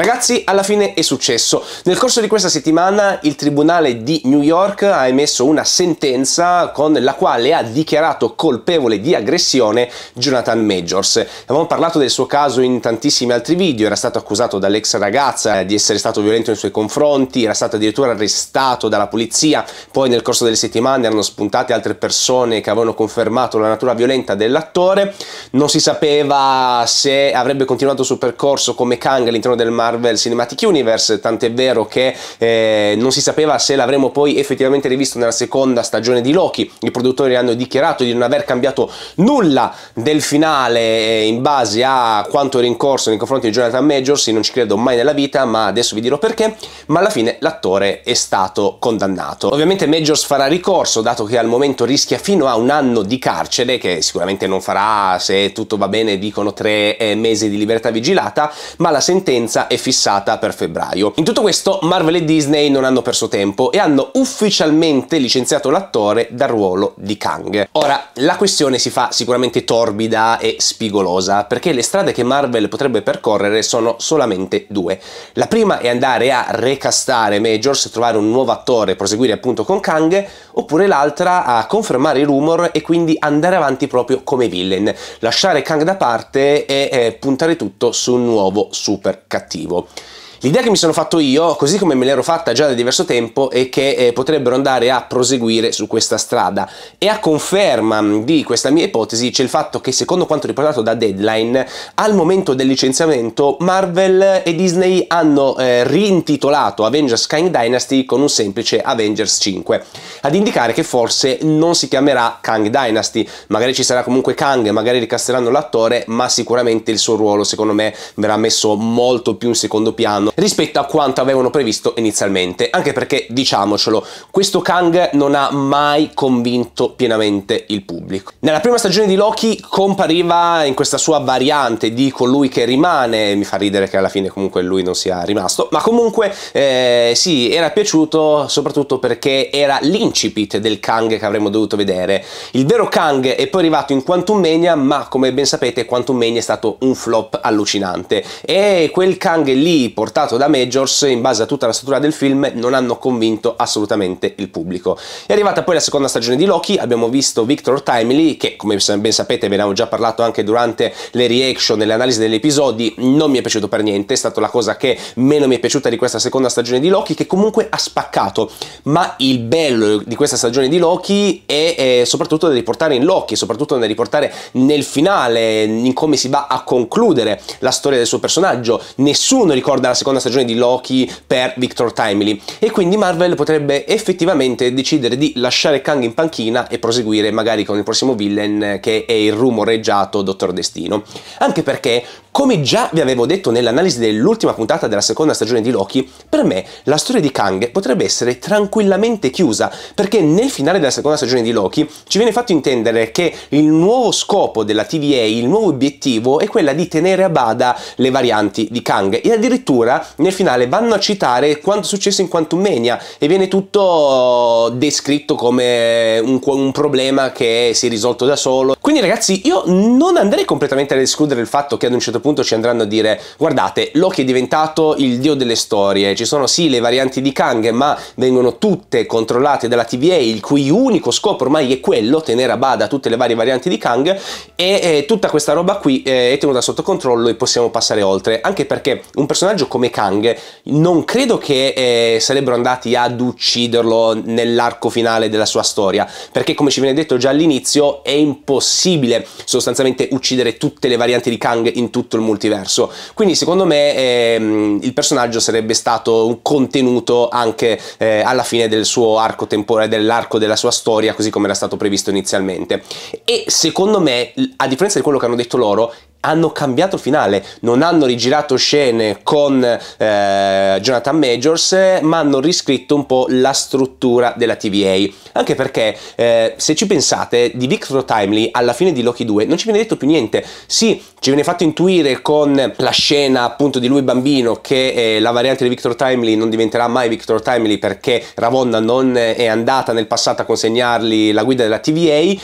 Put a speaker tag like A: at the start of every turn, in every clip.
A: Ragazzi, alla fine è successo. Nel corso di questa settimana il Tribunale di New York ha emesso una sentenza con la quale ha dichiarato colpevole di aggressione Jonathan Majors. Avevamo parlato del suo caso in tantissimi altri video, era stato accusato dall'ex ragazza di essere stato violento nei suoi confronti, era stato addirittura arrestato dalla polizia, poi nel corso delle settimane erano spuntate altre persone che avevano confermato la natura violenta dell'attore, non si sapeva se avrebbe continuato il suo percorso come Kang all'interno del Marvel Cinematic Universe, tant'è vero che eh, non si sapeva se l'avremmo poi effettivamente rivisto nella seconda stagione di Loki. I produttori hanno dichiarato di non aver cambiato nulla del finale eh, in base a quanto era in corso nei confronti di Jonathan Majors, non ci credo mai nella vita, ma adesso vi dirò perché, ma alla fine l'attore è stato condannato. Ovviamente Majors farà ricorso, dato che al momento rischia fino a un anno di carcere, che sicuramente non farà, se tutto va bene, dicono tre eh, mesi di libertà vigilata, ma la sentenza è fissata per febbraio. In tutto questo Marvel e Disney non hanno perso tempo e hanno ufficialmente licenziato l'attore dal ruolo di Kang. Ora, la questione si fa sicuramente torbida e spigolosa, perché le strade che Marvel potrebbe percorrere sono solamente due. La prima è andare a recastare Majors, trovare un nuovo attore, proseguire appunto con Kang, oppure l'altra a confermare i rumor e quindi andare avanti proprio come villain, lasciare Kang da parte e eh, puntare tutto su un nuovo super cattivo. L'idea che mi sono fatto io, così come me l'ero fatta già da diverso tempo, è che eh, potrebbero andare a proseguire su questa strada. E a conferma di questa mia ipotesi c'è il fatto che, secondo quanto riportato da Deadline, al momento del licenziamento Marvel e Disney hanno eh, rintitolato Avengers Kang Dynasty con un semplice Avengers 5, ad indicare che forse non si chiamerà Kang Dynasty, magari ci sarà comunque Kang, magari ricasteranno l'attore, ma sicuramente il suo ruolo, secondo me, verrà messo molto più in secondo piano rispetto a quanto avevano previsto inizialmente, anche perché, diciamocelo, questo Kang non ha mai convinto pienamente il pubblico. Nella prima stagione di Loki compariva in questa sua variante di colui che rimane, mi fa ridere che alla fine comunque lui non sia rimasto, ma comunque eh, sì, era piaciuto soprattutto perché era l'incipit del Kang che avremmo dovuto vedere. Il vero Kang è poi arrivato in Quantum Mania, ma come ben sapete Quantum Mania è stato un flop allucinante e quel Kang lì portato portato da Majors in base a tutta la struttura del film non hanno convinto assolutamente il pubblico. È arrivata poi la seconda stagione di Loki, abbiamo visto Victor Timely che come ben sapete ve ne avevo già parlato anche durante le reaction e le analisi degli episodi, non mi è piaciuto per niente, è stata la cosa che meno mi è piaciuta di questa seconda stagione di Loki che comunque ha spaccato, ma il bello di questa stagione di Loki è, è soprattutto da riportare in Loki, soprattutto da riportare nel finale, in come si va a concludere la storia del suo personaggio, nessuno ricorda la seconda seconda stagione di Loki per Victor Timely e quindi Marvel potrebbe effettivamente decidere di lasciare Kang in panchina e proseguire magari con il prossimo villain che è il rumoreggiato Dottor Destino. Anche perché, come già vi avevo detto nell'analisi dell'ultima puntata della seconda stagione di Loki, per me la storia di Kang potrebbe essere tranquillamente chiusa perché nel finale della seconda stagione di Loki ci viene fatto intendere che il nuovo scopo della TVA, il nuovo obiettivo è quella di tenere a bada le varianti di Kang e addirittura nel finale vanno a citare quanto è successo in Quantum Mania e viene tutto descritto come un, un problema che si è risolto da solo. Quindi ragazzi io non andrei completamente ad escludere il fatto che ad un certo punto ci andranno a dire guardate Loki è diventato il dio delle storie, ci sono sì le varianti di Kang ma vengono tutte controllate dalla TVA il cui unico scopo ormai è quello, tenere a bada tutte le varie varianti di Kang e eh, tutta questa roba qui eh, è tenuta sotto controllo e possiamo passare oltre anche perché un personaggio come Kang, non credo che eh, sarebbero andati ad ucciderlo nell'arco finale della sua storia, perché come ci viene detto già all'inizio è impossibile sostanzialmente uccidere tutte le varianti di Kang in tutto il multiverso. Quindi secondo me ehm, il personaggio sarebbe stato contenuto anche eh, alla fine del suo arco temporale, dell'arco della sua storia, così come era stato previsto inizialmente. E secondo me, a differenza di quello che hanno detto loro, hanno cambiato il finale, non hanno rigirato scene con eh, Jonathan Majors, ma hanno riscritto un po' la struttura della TVA. Anche perché, eh, se ci pensate, di Victor Timely alla fine di Loki 2 non ci viene detto più niente. Sì, ci viene fatto intuire con la scena appunto di lui bambino che eh, la variante di Victor Timely non diventerà mai Victor Timely perché Ravonna non è andata nel passato a consegnargli la guida della TVA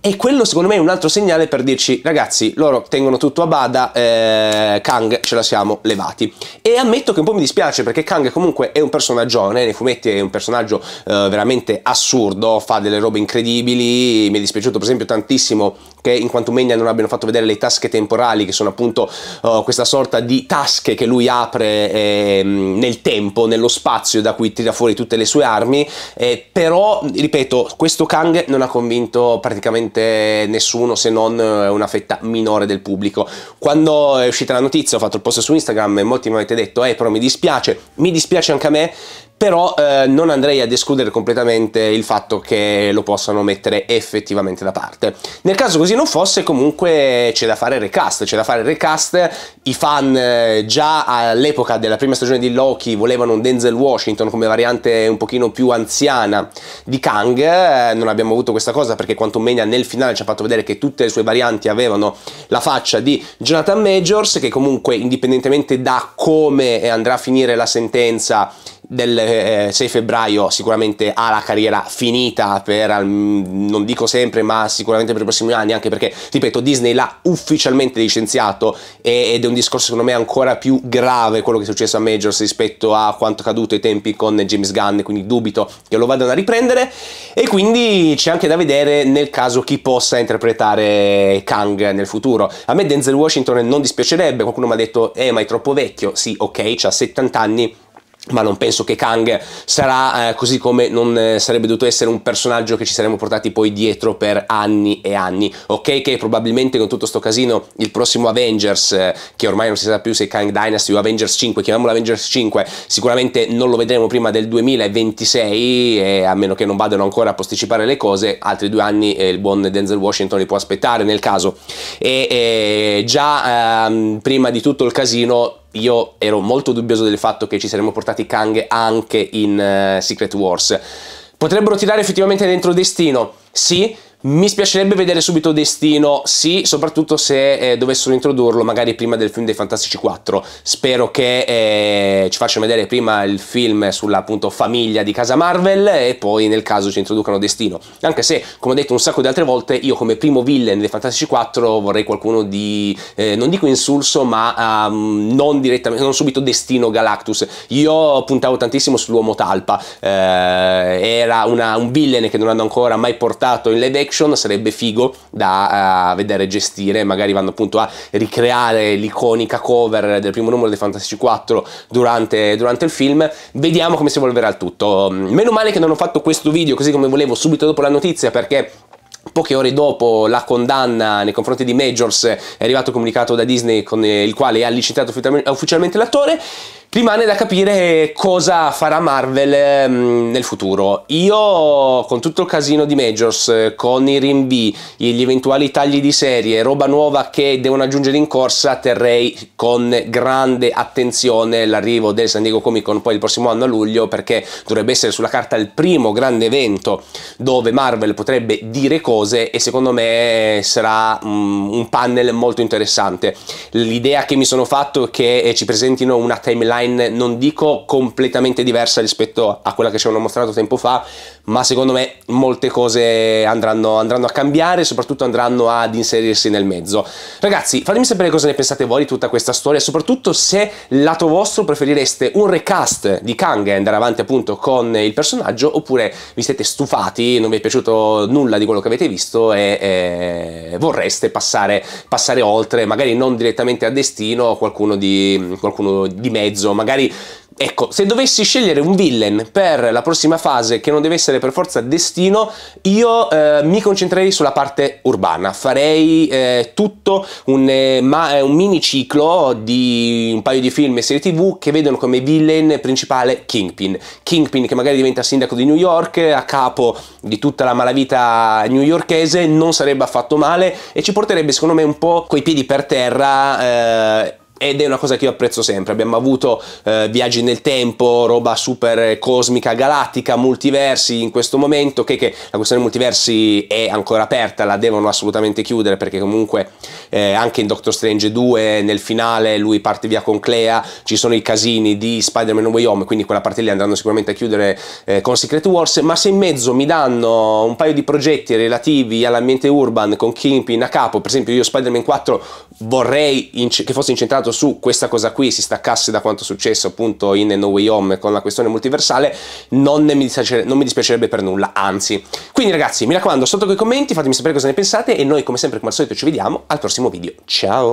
A: E quello secondo me è un altro segnale per dirci ragazzi, loro tengono tutto a bada, eh, Kang ce la siamo levati. E ammetto che un po' mi dispiace perché Kang comunque è un personaggio, nei fumetti è un personaggio eh, veramente assurdo, fa delle robe incredibili, mi è dispiaciuto per esempio tantissimo che in Quantumania non abbiano fatto vedere le tasche temporali, che sono appunto uh, questa sorta di tasche che lui apre eh, nel tempo, nello spazio, da cui tira fuori tutte le sue armi, eh, però, ripeto, questo Kang non ha convinto praticamente nessuno se non eh, una fetta minore del pubblico. Quando è uscita la notizia ho fatto il post su Instagram e molti mi avete detto, eh però mi dispiace, mi dispiace anche a me, però eh, non andrei ad escludere completamente il fatto che lo possano mettere effettivamente da parte. Nel caso così non fosse, comunque c'è da fare recast, c'è da fare recast, i fan eh, già all'epoca della prima stagione di Loki volevano un Denzel Washington come variante un pochino più anziana di Kang, eh, non abbiamo avuto questa cosa perché Quantum Mania nel finale ci ha fatto vedere che tutte le sue varianti avevano la faccia di Jonathan Majors, che comunque indipendentemente da come andrà a finire la sentenza del eh, 6 febbraio sicuramente ha la carriera finita per, non dico sempre, ma sicuramente per i prossimi anni, anche perché, ripeto, Disney l'ha ufficialmente licenziato ed è un discorso secondo me ancora più grave quello che è successo a Majors rispetto a quanto accaduto ai tempi con James Gunn, quindi dubito che lo vadano a riprendere e quindi c'è anche da vedere nel caso chi possa interpretare Kang nel futuro. A me Denzel Washington non dispiacerebbe, qualcuno mi ha detto, eh ma è troppo vecchio, sì ok, ha 70 anni, ma non penso che Kang sarà eh, così come non eh, sarebbe dovuto essere un personaggio che ci saremmo portati poi dietro per anni e anni. Ok che probabilmente con tutto sto casino il prossimo Avengers, eh, che ormai non si sa più se Kang Dynasty o Avengers 5, chiamiamolo Avengers 5, sicuramente non lo vedremo prima del 2026 e a meno che non vadano ancora a posticipare le cose, altri due anni il buon Denzel Washington li può aspettare nel caso. E, e già ehm, prima di tutto il casino io ero molto dubbioso del fatto che ci saremmo portati Kang anche in uh, Secret Wars. Potrebbero tirare effettivamente dentro Destino? Sì, mi spiacerebbe vedere subito Destino, sì, soprattutto se eh, dovessero introdurlo magari prima del film dei Fantastici 4. Spero che eh, ci facciano vedere prima il film sulla appunto famiglia di casa Marvel e poi nel caso ci introducano Destino. Anche se, come ho detto un sacco di altre volte, io come primo villain dei Fantastici 4 vorrei qualcuno di, eh, non dico insulso, ma um, non direttamente, non subito Destino Galactus. Io puntavo tantissimo sull'uomo talpa, eh, era una, un villain che non hanno ancora mai portato in live action sarebbe figo da uh, vedere gestire, magari vanno appunto a ricreare l'iconica cover del primo numero dei Fantastici 4 durante, durante il film, vediamo come si evolverà il tutto. Meno male che non ho fatto questo video così come volevo subito dopo la notizia perché Poche ore dopo la condanna nei confronti di Majors è arrivato un comunicato da Disney con il quale ha licitato ufficialmente l'attore Rimane da capire cosa farà Marvel mm, nel futuro. Io, con tutto il casino di Majors, con i rinvii, gli eventuali tagli di serie, roba nuova che devono aggiungere in corsa, terrei con grande attenzione l'arrivo del San Diego Comic Con poi il prossimo anno a luglio, perché dovrebbe essere sulla carta il primo grande evento dove Marvel potrebbe dire cose e secondo me sarà um, un panel molto interessante. L'idea che mi sono fatto è che eh, ci presentino una timeline timeline non dico completamente diversa rispetto a quella che ci hanno mostrato tempo fa, ma secondo me molte cose andranno, andranno a cambiare soprattutto andranno ad inserirsi nel mezzo. Ragazzi, fatemi sapere cosa ne pensate voi di tutta questa storia, soprattutto se lato vostro preferireste un recast di Kang e andare avanti appunto con il personaggio, oppure vi siete stufati, non vi è piaciuto nulla di quello che avete visto e, e vorreste passare, passare, oltre, magari non direttamente a destino, qualcuno di, qualcuno di mezzo magari Ecco, se dovessi scegliere un villain per la prossima fase che non deve essere per forza destino, io eh, mi concentrerei sulla parte urbana, farei eh, tutto un, eh, ma, eh, un mini ciclo di un paio di film e serie tv che vedono come villain principale Kingpin. Kingpin che magari diventa sindaco di New York, a capo di tutta la malavita newyorkese, non sarebbe affatto male e ci porterebbe secondo me un po' coi piedi per terra eh, ed è una cosa che io apprezzo sempre. Abbiamo avuto eh, viaggi nel tempo, roba super cosmica, galattica, multiversi in questo momento, che, che la questione multiversi è ancora aperta, la devono assolutamente chiudere perché comunque eh, anche in Doctor Strange 2 nel finale lui parte via con Clea, ci sono i casini di Spider-Man Way Home, quindi quella parte lì andranno sicuramente a chiudere eh, con Secret Wars, ma se in mezzo mi danno un paio di progetti relativi all'ambiente urban con Kingpin a capo, per esempio io Spider-Man 4 vorrei che fosse incentrato su questa cosa qui, si staccasse da quanto è successo appunto in No Way Home con la questione multiversale, non mi, non mi dispiacerebbe per nulla, anzi. Quindi ragazzi, mi raccomando, sotto con i commenti fatemi sapere cosa ne pensate e noi come sempre come al solito ci vediamo al prossimo video. Ciao!